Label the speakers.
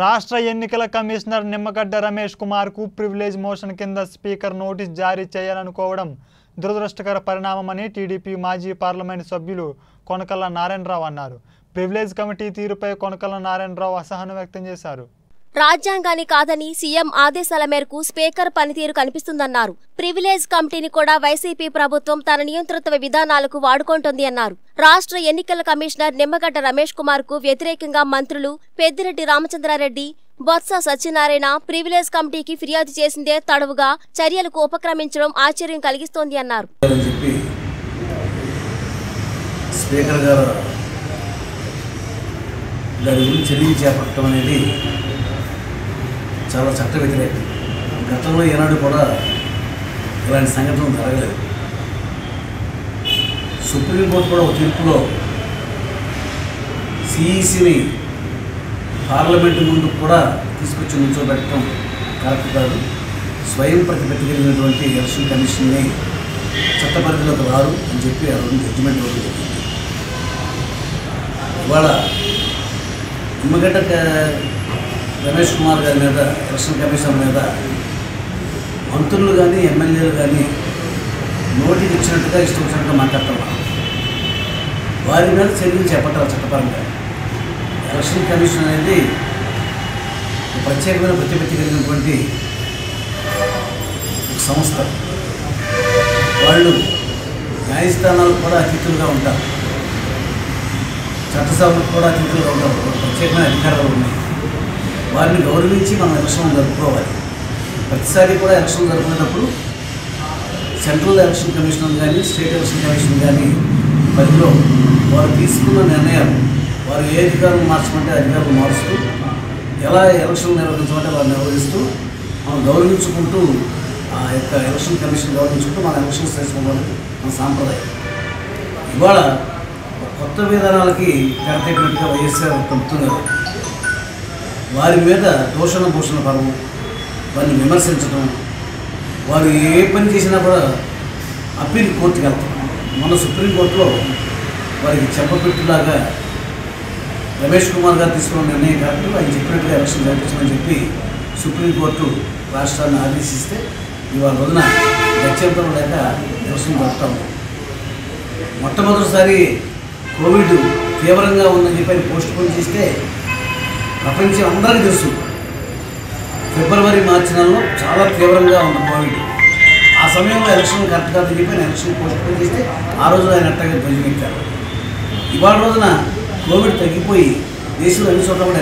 Speaker 1: రాష్ట్ర ఎన్నికల కమిషనర్ నిమ్మగడ్డ రమేష్ కుమార్కు ప్రివిలేజ్ మోషన్ కింద స్పీకర్ నోటీస్ జారీ చేయాలనుకోవడం దురదృష్టకర పరిణామమని టీడీపీ మాజీ పార్లమెంటు సభ్యులు కొనకల్ల నారాయణరావు అన్నారు. ప్రివిలేజ్ కమిటీ తీరుపై కొనకల్ల నారాయణరావు అసహనం వ్యక్తం చేశారు.
Speaker 2: రాజ్యాంగాన్ని కాదని సీఎం ఆదేశాల మేరకు స్పీకర్ పనితీరు కనిపిస్తుందన్నారు. ప్రివిలేజ్ కమిటీని కూడా వైసీపీ ప్రభుత్వం తన నియంతృత్వ విధానాలకు వాడుకుంటోంది అన్నారు. రాష్ట్ర ఎన్నికల కమిషనర్ నిమ్మగడ్డ రమేష్ కుమార్కు వ్యతిరేకంగా మంత్రులు పెద్దిరెడ్డి రామచంద్రారెడ్డి బొత్స సత్యనారాయణ ప్రివిలేజ్ కమిటీకి ఫిర్యాదు చేసిందే తడవుగా చర్యలకు ఉపక్రమించడం ఆశ్చర్యం కలిగిస్తోంది అన్నారు.
Speaker 3: స్పీకర్ గారు దాని గురించి చర్యలు చేపట్టడం అనేది చాలా చట్ట వ్యతిరేకం గతంలో ఏనాడు కూడా ఇలాంటి సంఘటనలు జరగలేదు. సుప్రీంకోర్టు కూడా ఒక తీర్పులో సిఈసిని పార్లమెంటు ముందు కూడా తీసుకొచ్చి నుంచోబెట్టడం కరెక్ట్ కాదు. స్వయం ప్రతిపత్తి కలిగినటువంటి ఎలక్షన్ కమిషన్ని చట్టపరిధిలోకి రారు అని చెప్పి ఆ రోజు జడ్జిమెంట్ ఇవ్వడం జరిగింది ఇవాళ నిమ్మగడ్డ రమేష్ కుమార్ గారి మీద ఎలక్షన్ కమిషన్ మీద మంత్రులు కానీ ఎమ్మెల్యేలు కానీ నోటికి ఇచ్చినట్టుగా ఇష్టం వచ్చినట్టుగా మాట్లాడుతున్నారు వారి మీద చర్యలు చేపట్టాలి చట్టపరంగా. ఎలక్షన్ కమిషన్ అనేది ప్రత్యేకమైన ప్రతిపత్తి కలిగినటువంటి సంస్థ. వాళ్ళు న్యాయస్థానాలకు కూడా అతిథులుగా ఉంటారు. చట్టసభలకు కూడా అతిథులుగా ఉంటారు. ప్రత్యేకమైన అధికారాలు ఉన్నాయి. వారిని గౌరవించి మనం ఎలక్షన్ జరుపుకోవాలి. ప్రతిసారి కూడా ఎలక్షన్ జరుపుకునేటప్పుడు సెంట్రల్ ఎలక్షన్ కమిషన్ కానీ స్టేట్ ఎలక్షన్ కమిషన్ కానీ పరిధిలో వారు తీసుకున్న నిర్ణయాలు వారు ఏ అధికారులు మార్చమంటే ఆ అధికారులు మారుస్తూ ఎలా ఎలక్షన్ నిర్వహించమంటే వారు నిర్వహిస్తూ మనం గౌరవించుకుంటూ ఆ యొక్క ఎలక్షన్ కమిషన్ గౌరవించుకుంటూ మన ఎలక్షన్స్ చేసుకోవడానికి మన సాంప్రదాయం. ఇవాళ కొత్త విధానాలకి తెరతెట్టినట్టుగా వైఎస్ఆర్ ప్రభుత్వం వారి మీద దూషణ భూషణ పరం వారిని విమర్శించడం వారు ఏ పని చేసినా కూడా అప్పీల్ కోర్టుకి వెళ్తాం మన సుప్రీంకోర్టులో వారికి చెప్పపెట్టులాగా రమేష్ కుమార్ గారు తీసుకున్న నిర్ణయం కాబట్టి ఆయన చెప్పినట్టుగా ఎలక్షన్ జరిపించమని చెప్పి సుప్రీంకోర్టు రాష్ట్రాన్ని ఆదేశిస్తే ఇవాళ రోజున గత్యంతరం లేక ఎలక్షన్ జరుపుతాము మొట్టమొదటిసారి కోవిడ్ తీవ్రంగా ఉందని చెప్పి ఆయన పోస్ట్ పోన్ చేస్తే ప్రపంచం అందరికీ తెలుసు. ఫిబ్రవరి మార్చి నెలలో చాలా తీవ్రంగా ఉంది కోవిడ్. ఆ సమయంలో ఎలక్షన్ కరెక్ట్ కాదని చెప్పి ఆయన ఎలక్షన్ పోస్ట్పోన్ చేస్తే ఆ రోజు ఆయన అట్టగా ధ్వజమెక్కారు. ఇవాళ రోజున కోవిడ్ తగ్గిపోయి దేశంలో ఎన్ని చోట్ల కూడా